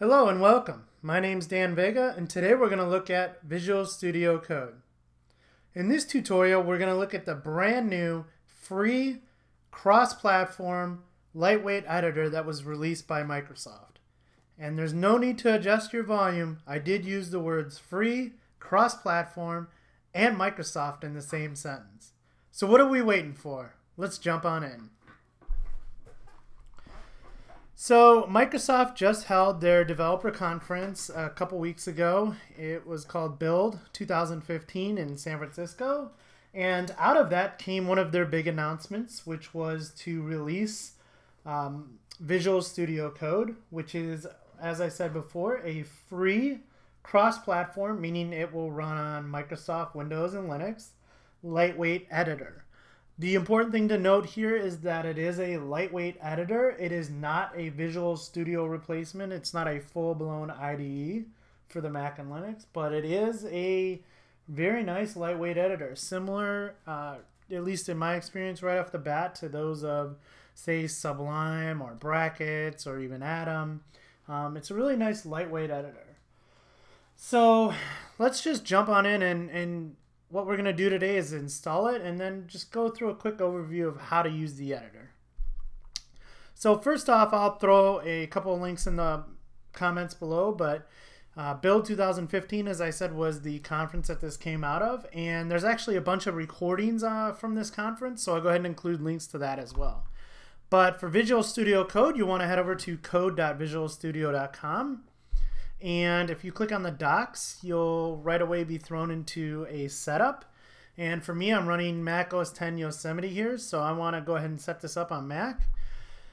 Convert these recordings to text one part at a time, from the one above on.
Hello and welcome. My name's Dan Vega and today we're going to look at Visual Studio Code. In this tutorial we're going to look at the brand new free cross-platform lightweight editor that was released by Microsoft. And there's no need to adjust your volume. I did use the words free, cross-platform, and Microsoft in the same sentence. So what are we waiting for? Let's jump on in. So Microsoft just held their developer conference a couple weeks ago. It was called Build 2015 in San Francisco. And out of that came one of their big announcements, which was to release um, Visual Studio Code, which is, as I said before, a free cross-platform, meaning it will run on Microsoft Windows and Linux, lightweight editor. The important thing to note here is that it is a lightweight editor. It is not a Visual Studio replacement. It's not a full-blown IDE for the Mac and Linux, but it is a very nice lightweight editor. Similar, uh, at least in my experience right off the bat, to those of, say, Sublime or Brackets or even Atom. Um, it's a really nice lightweight editor. So let's just jump on in and, and what we're going to do today is install it and then just go through a quick overview of how to use the editor. So first off, I'll throw a couple of links in the comments below, but uh, Build 2015, as I said, was the conference that this came out of, and there's actually a bunch of recordings uh, from this conference, so I'll go ahead and include links to that as well. But for Visual Studio Code, you want to head over to code.visualstudio.com and if you click on the docs, you'll right away be thrown into a setup. And for me, I'm running Mac OS 10 Yosemite here, so I want to go ahead and set this up on Mac.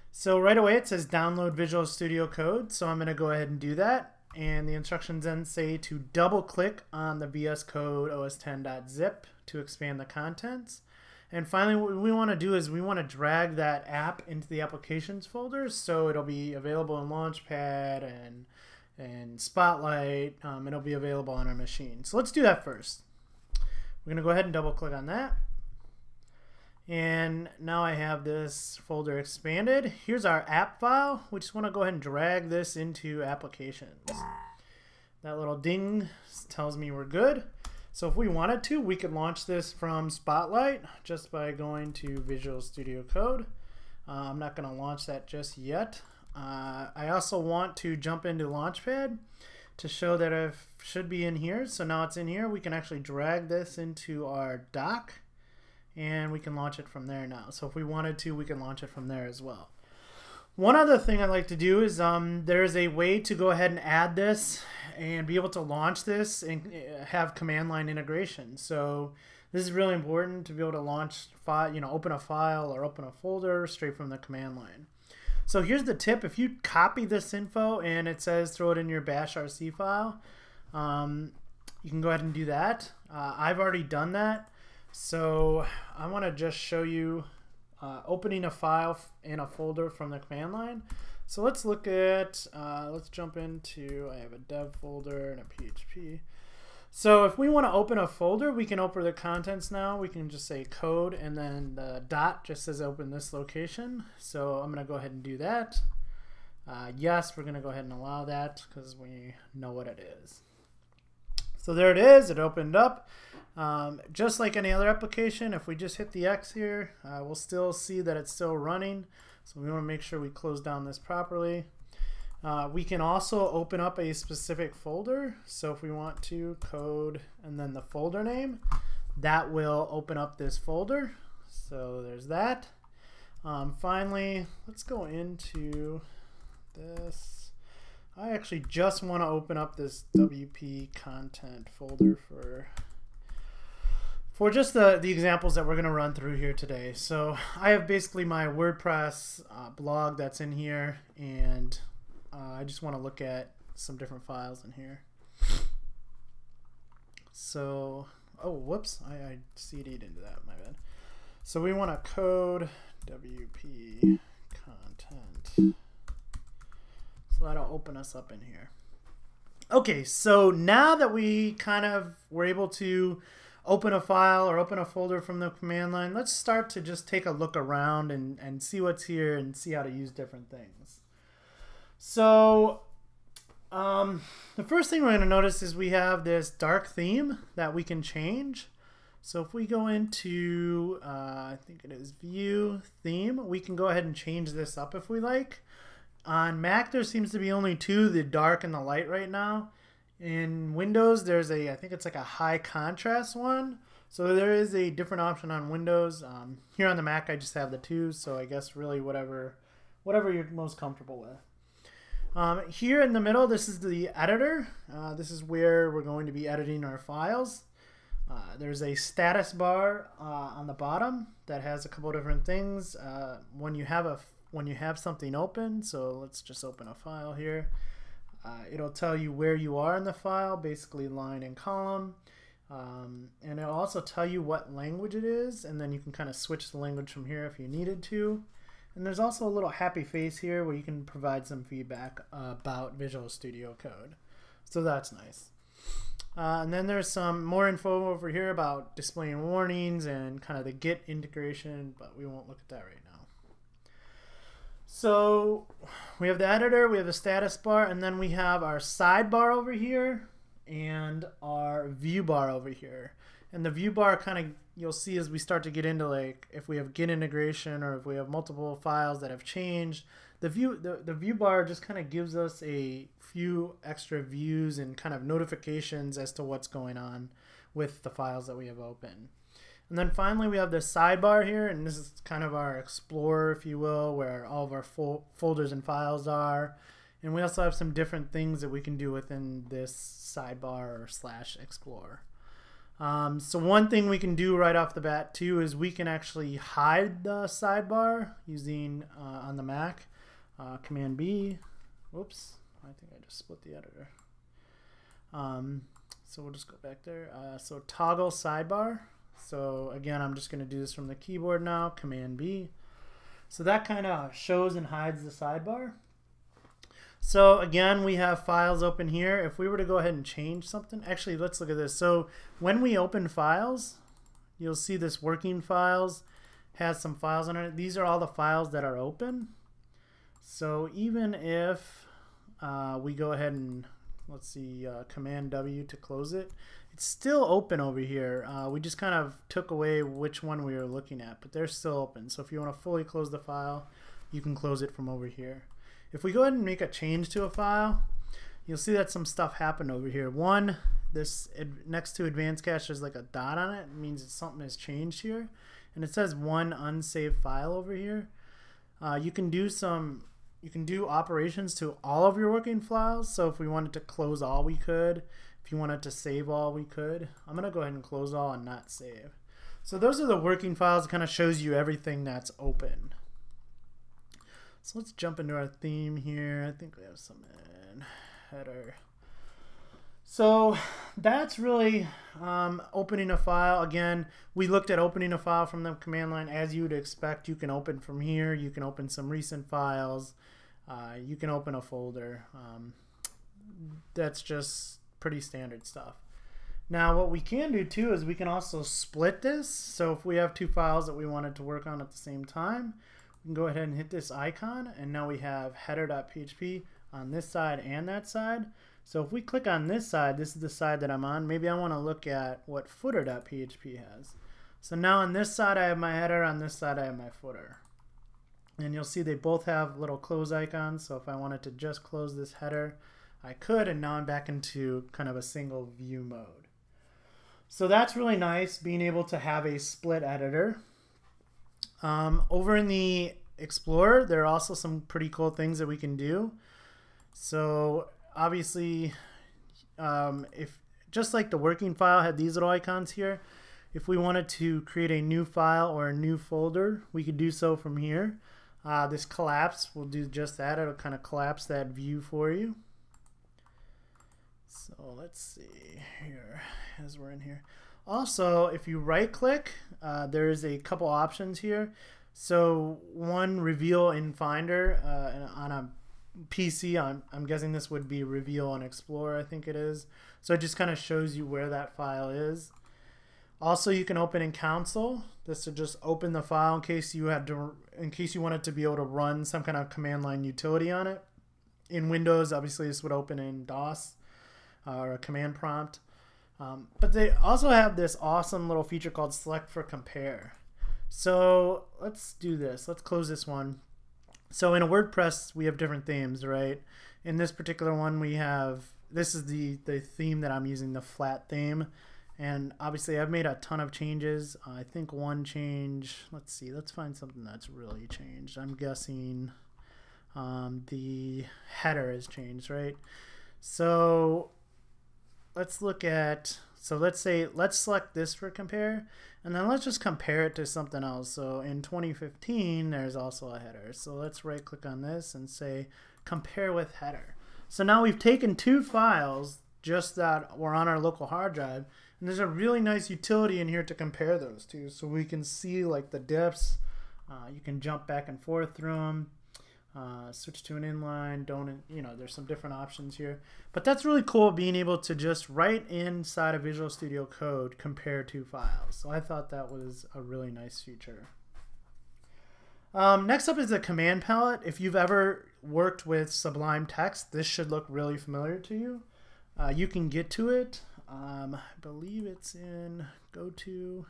So right away it says download Visual Studio Code, so I'm going to go ahead and do that. And the instructions then say to double click on the VS Code os10.zip to expand the contents. And finally, what we want to do is we want to drag that app into the applications folder so it'll be available in Launchpad and and Spotlight. Um, it'll be available on our machine. So let's do that first. We're going to go ahead and double click on that. And now I have this folder expanded. Here's our app file. We just want to go ahead and drag this into applications. That little ding tells me we're good. So if we wanted to, we could launch this from Spotlight just by going to Visual Studio Code. Uh, I'm not going to launch that just yet. Uh, I also want to jump into Launchpad to show that it should be in here. So now it's in here. We can actually drag this into our dock and we can launch it from there now. So if we wanted to, we can launch it from there as well. One other thing I'd like to do is um, there's a way to go ahead and add this and be able to launch this and uh, have command line integration. So this is really important to be able to launch file, you know, open a file or open a folder straight from the command line. So here's the tip. If you copy this info and it says throw it in your bash RC file, um, you can go ahead and do that. Uh, I've already done that. So I want to just show you uh, opening a file in a folder from the command line. So let's look at, uh, let's jump into, I have a dev folder and a PHP. So if we want to open a folder, we can open the contents now. We can just say code and then the dot just says open this location. So I'm going to go ahead and do that. Uh, yes, we're going to go ahead and allow that because we know what it is. So there it is. It opened up. Um, just like any other application, if we just hit the X here, uh, we'll still see that it's still running. So we want to make sure we close down this properly. Uh, we can also open up a specific folder. So if we want to code and then the folder name, that will open up this folder. So there's that. Um, finally, let's go into this. I actually just want to open up this WP content folder for for just the, the examples that we're going to run through here today. So I have basically my WordPress uh, blog that's in here and uh, I just want to look at some different files in here. So, oh, whoops, I, I CD'd into that, my bad. So we want to code WP content. So that'll open us up in here. Okay, so now that we kind of were able to open a file or open a folder from the command line, let's start to just take a look around and, and see what's here and see how to use different things. So Um, the first thing we're going to notice is we have this dark theme that we can change. So if we go into, uh, I think it is view theme, we can go ahead and change this up if we like. On Mac, there seems to be only two, the dark and the light right now. In Windows, there's a, I think it's like a high contrast one. So there is a different option on Windows. Um, here on the Mac, I just have the two, so I guess really whatever, whatever you're most comfortable with. Um, here in the middle, this is the editor. Uh, this is where we're going to be editing our files. Uh, there's a status bar uh, on the bottom that has a couple different things. Uh, when you have a when you have something open, so let's just open a file here. Uh, it'll tell you where you are in the file, basically line and column. Um, and it'll also tell you what language it is, and then you can kind of switch the language from here if you needed to. And there's also a little happy face here where you can provide some feedback about Visual Studio Code. So that's nice. Uh, and then there's some more info over here about displaying warnings and kind of the Git integration, but we won't look at that right now. So we have the editor, we have the status bar, and then we have our sidebar over here and our view bar over here. And the view bar kind of you'll see as we start to get into like if we have Git integration or if we have multiple files that have changed, the view the, the view bar just kind of gives us a few extra views and kind of notifications as to what's going on with the files that we have open. And then finally we have the sidebar here, and this is kind of our explorer, if you will, where all of our fo folders and files are. And we also have some different things that we can do within this sidebar or slash explorer. Um, so one thing we can do right off the bat too is we can actually hide the sidebar using uh, on the Mac uh, Command B. Whoops, I think I just split the editor. Um, so we'll just go back there. Uh, so toggle sidebar. So again, I'm just going to do this from the keyboard now. Command B. So that kind of shows and hides the sidebar. So again, we have files open here. If we were to go ahead and change something, actually, let's look at this. So when we open files, you'll see this working files has some files on it. These are all the files that are open. So even if uh, we go ahead and let's see, uh, Command W to close it, it's still open over here. Uh, we just kind of took away which one we were looking at, but they're still open. So if you want to fully close the file, you can close it from over here. If we go ahead and make a change to a file, you'll see that some stuff happened over here. One, this next to advanced cache, there's like a dot on it. It means something has changed here. And it says one unsaved file over here. Uh, you can do some, you can do operations to all of your working files. So if we wanted to close all, we could. If you wanted to save all, we could. I'm to go ahead and close all and not save. So those are the working files. It kind of shows you everything that's open. So let's jump into our theme here. I think we have some in header. So that's really um, opening a file. Again, we looked at opening a file from the command line as you would expect. You can open from here. You can open some recent files. Uh, you can open a folder. Um, that's just pretty standard stuff. Now what we can do too is we can also split this. So if we have two files that we wanted to work on at the same time, we can go ahead and hit this icon and now we have header.php on this side and that side. So if we click on this side, this is the side that I'm on, maybe I want to look at what footer.php has. So now on this side I have my header, on this side I have my footer. And you'll see they both have little close icons, so if I wanted to just close this header, I could, and now I'm back into kind of a single view mode. So that's really nice, being able to have a split editor. Um, over in the Explorer, there are also some pretty cool things that we can do. So obviously, um, if just like the working file had these little icons here, if we wanted to create a new file or a new folder, we could do so from here. Uh, this collapse will do just that. It'll kind of collapse that view for you. So let's see here as we're in here. Also, if you right click, uh, there's a couple options here. So one reveal in Finder uh, on a PC, I'm, I'm guessing this would be reveal on Explorer, I think it is. So it just kind of shows you where that file is. Also, you can open in console. This to just open the file in case you had to, in case you wanted to be able to run some kind of command line utility on it. in Windows, obviously this would open in DOS uh, or a command prompt. Um, but they also have this awesome little feature called select for compare. So let's do this. Let's close this one. So in a WordPress, we have different themes, right? In this particular one, we have, this is the, the theme that I'm using, the flat theme. And obviously I've made a ton of changes. I think one change, let's see, let's find something that's really changed. I'm guessing um, the header has changed, right? So let's look at, so let's say, let's select this for compare, and then let's just compare it to something else. So in 2015, there's also a header. So let's right click on this and say compare with header. So now we've taken two files just that were on our local hard drive, and there's a really nice utility in here to compare those two. So we can see like the diffs, uh, you can jump back and forth through them uh, switch to an inline, don't, you know, there's some different options here. But that's really cool being able to just write inside of Visual Studio Code compare two files. So I thought that was a really nice feature. Um, next up is the command palette. If you've ever worked with Sublime Text, this should look really familiar to you. Uh, you can get to it. Um, I believe it's in go to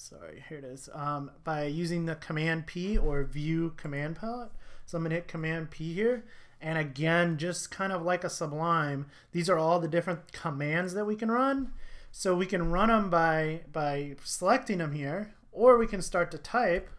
sorry, here it is, um, by using the Command P or View Command Palette. So I'm going to hit Command P here. And again, just kind of like a Sublime, these are all the different commands that we can run. So we can run them by, by selecting them here, or we can start to type,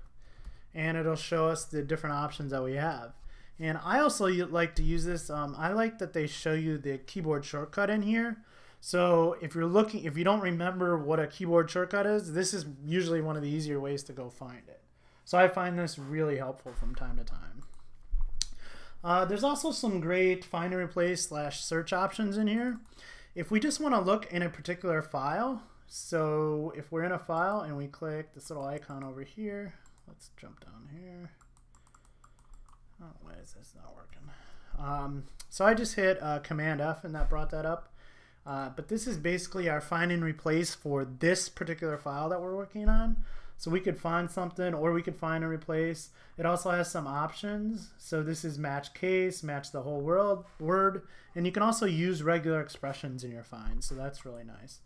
and it'll show us the different options that we have. And I also like to use this, um, I like that they show you the keyboard shortcut in here. So if you're looking, if you don't remember what a keyboard shortcut is, this is usually one of the easier ways to go find it. So I find this really helpful from time to time. Uh, there's also some great find and replace slash search options in here. If we just want to look in a particular file, so if we're in a file and we click this little icon over here, let's jump down here. Oh, why is this not working? Um, so I just hit uh, Command F and that brought that up. Uh, but this is basically our find and replace for this particular file that we're working on. So we could find something or we could find and replace. It also has some options. So this is match case, match the whole world word, and you can also use regular expressions in your find. So that's really nice.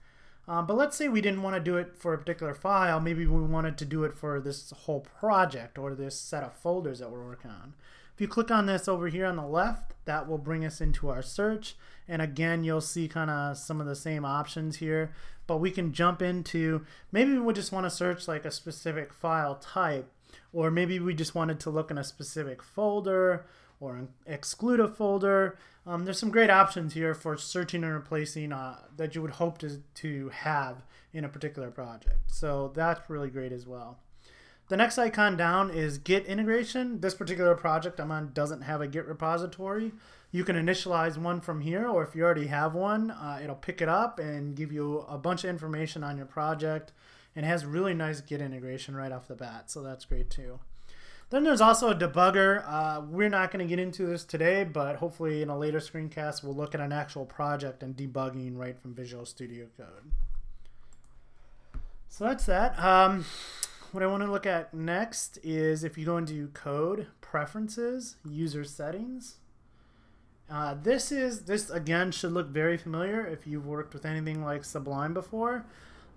Um, but let's say we didn't want to do it for a particular file. Maybe we wanted to do it for this whole project or this set of folders that we're working on. If you click on this over here on the left, that will bring us into our search. And again, you'll see kind of some of the same options here, but we can jump into, maybe we just want to search like a specific file type, or maybe we just wanted to look in a specific folder or exclude a folder. Um, there's some great options here for searching and replacing uh, that you would hope to, to have in a particular project. So that's really great as well. The next icon down is Git integration. This particular project I'm on doesn't have a Git repository. You can initialize one from here, or if you already have one, uh, it'll pick it up and give you a bunch of information on your project and has really nice Git integration right off the bat, so that's great too. Then there's also a debugger. Uh, we're not going to get into this today, but hopefully in a later screencast we'll look at an actual project and debugging right from Visual Studio Code. So that's that. Um, what I want to look at next is if you go into code, preferences, user settings. Uh, this is this again should look very familiar if you've worked with anything like Sublime before.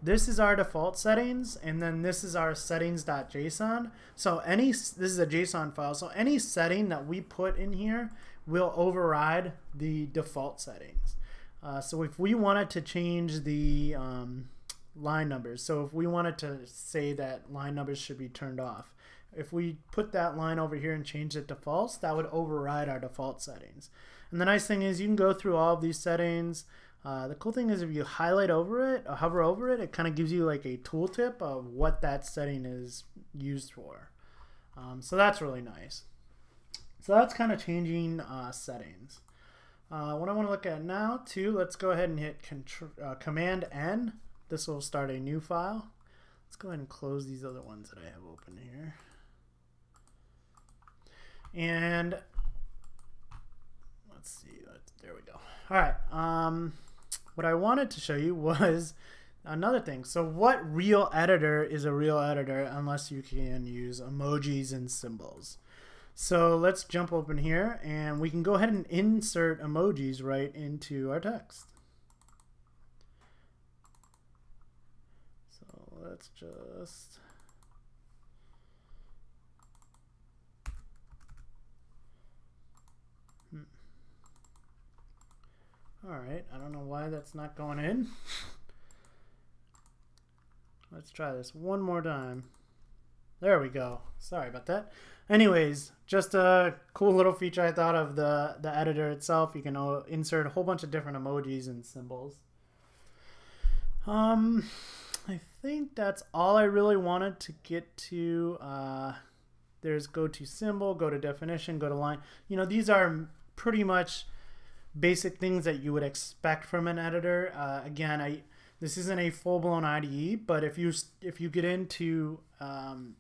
This is our default settings, and then this is our settings.json. So any this is a JSON file. So any setting that we put in here will override the default settings. Uh, so if we wanted to change the um, line numbers. So if we wanted to say that line numbers should be turned off, if we put that line over here and change it to false, that would override our default settings. And the nice thing is you can go through all of these settings. Uh, the cool thing is if you highlight over it, hover over it, it kind of gives you like a tooltip of what that setting is used for. Um, so that's really nice. So that's kind of changing uh, settings. Uh, what I want to look at now too, let's go ahead and hit uh, Command N this will start a new file. Let's go ahead and close these other ones that I have open here. And let's see, there we go. All right, um, what I wanted to show you was another thing. So what real editor is a real editor unless you can use emojis and symbols? So let's jump open here and we can go ahead and insert emojis right into our text. So let's just hmm. All right, I don't know why that's not going in. Let's try this one more time. There we go. Sorry about that. Anyways, just a cool little feature I thought of the, the editor itself. You can insert a whole bunch of different emojis and symbols. Um, I think that's all I really wanted to get to. Uh, there's go to symbol, go to definition, go to line. You know, these are pretty much basic things that you would expect from an editor. Uh, again, I this isn't a full blown IDE, but if you if you get into um,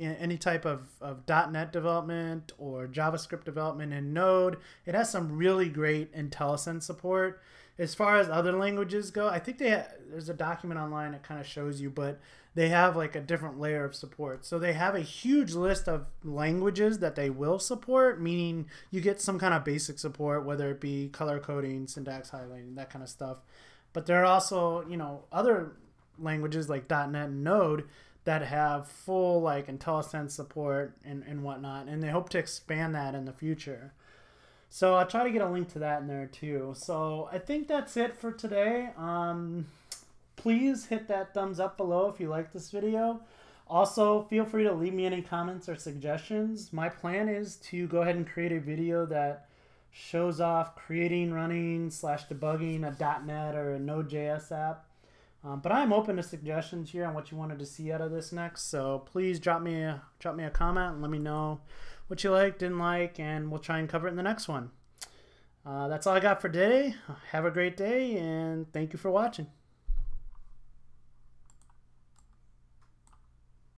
any type of, of .NET development or JavaScript development in Node, it has some really great IntelliSense support. As far as other languages go, I think they ha- there's a document online that kind of shows you, but they have like a different layer of support. So they have a huge list of languages that they will support, meaning you get some kind of basic support, whether it be color coding, syntax highlighting, that kind of stuff. But there are also, you know, other languages like .NET and Node that have full like IntelliSense support and, and whatnot, and they hope to expand that in the future. So I'll try to get a link to that in there too. So I think that's it for today. Um, please hit that thumbs up below if you like this video. Also, feel free to leave me any comments or suggestions. My plan is to go ahead and create a video that shows off creating, running, slash debugging a .NET or a Node.js app. Um, but I'm open to suggestions here on what you wanted to see out of this next. So please drop me a drop me a comment and let me know what you liked, didn't like, and we'll try and cover it in the next one. Uh, that's all I got for today. Have a great day, and thank you for watching.